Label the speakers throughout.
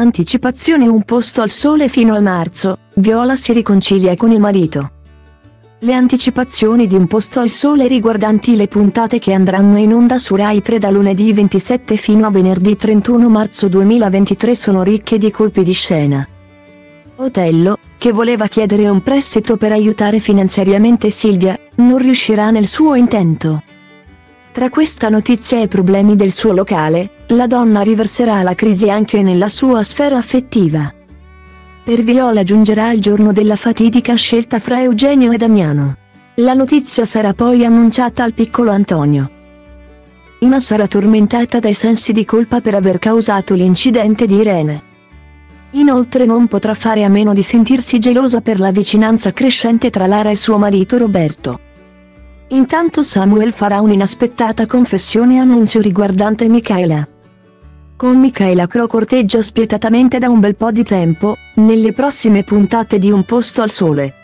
Speaker 1: Anticipazione un posto al sole fino a marzo, Viola si riconcilia con il marito. Le anticipazioni di Un posto al sole riguardanti le puntate che andranno in onda su Rai 3 da lunedì 27 fino a venerdì 31 marzo 2023 sono ricche di colpi di scena. Otello, che voleva chiedere un prestito per aiutare finanziariamente Silvia, non riuscirà nel suo intento. Tra questa notizia e i problemi del suo locale, la donna riverserà la crisi anche nella sua sfera affettiva. Per Viola giungerà il giorno della fatidica scelta fra Eugenio e Damiano. La notizia sarà poi annunciata al piccolo Antonio. Ina sarà tormentata dai sensi di colpa per aver causato l'incidente di Irene. Inoltre non potrà fare a meno di sentirsi gelosa per la vicinanza crescente tra Lara e suo marito Roberto. Intanto Samuel farà un'inaspettata confessione annunzio riguardante Michaela. Con Michaela Crow corteggia spietatamente da un bel po' di tempo, nelle prossime puntate di Un posto al sole.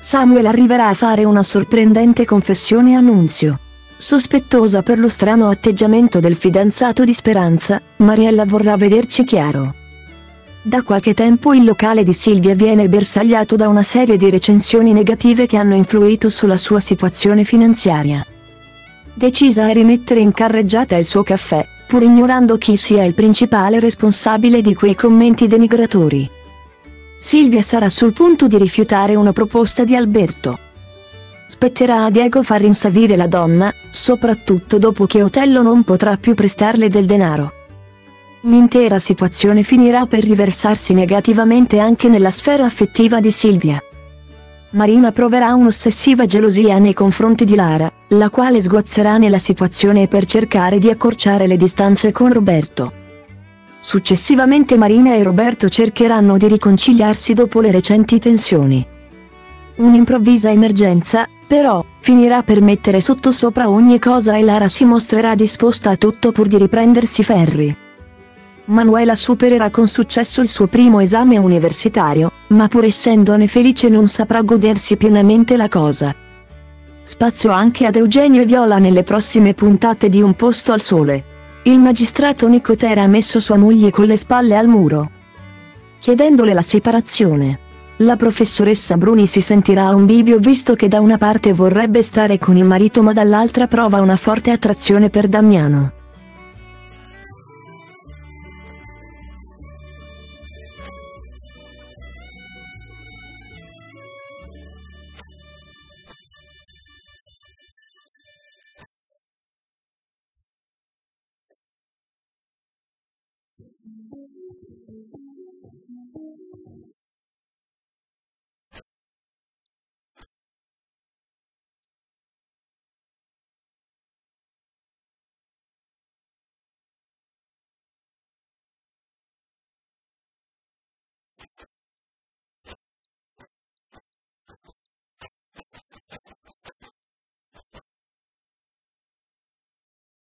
Speaker 1: Samuel arriverà a fare una sorprendente confessione annunzio. Sospettosa per lo strano atteggiamento del fidanzato di Speranza, Mariella vorrà vederci chiaro. Da qualche tempo il locale di Silvia viene bersagliato da una serie di recensioni negative che hanno influito sulla sua situazione finanziaria. Decisa a rimettere in carreggiata il suo caffè, pur ignorando chi sia il principale responsabile di quei commenti denigratori. Silvia sarà sul punto di rifiutare una proposta di Alberto. Spetterà a Diego far rinsavire la donna, soprattutto dopo che Otello non potrà più prestarle del denaro. L'intera situazione finirà per riversarsi negativamente anche nella sfera affettiva di Silvia. Marina proverà un'ossessiva gelosia nei confronti di Lara, la quale sguazzerà nella situazione per cercare di accorciare le distanze con Roberto. Successivamente Marina e Roberto cercheranno di riconciliarsi dopo le recenti tensioni. Un'improvvisa emergenza, però, finirà per mettere sottosopra ogni cosa e Lara si mostrerà disposta a tutto pur di riprendersi ferri. Manuela supererà con successo il suo primo esame universitario, ma pur essendone felice non saprà godersi pienamente la cosa. Spazio anche ad Eugenio e Viola nelle prossime puntate di Un posto al sole. Il magistrato Nicotera ha messo sua moglie con le spalle al muro, chiedendole la separazione. La professoressa Bruni si sentirà a un bivio visto che da una parte vorrebbe stare con il marito ma dall'altra prova una forte attrazione per Damiano.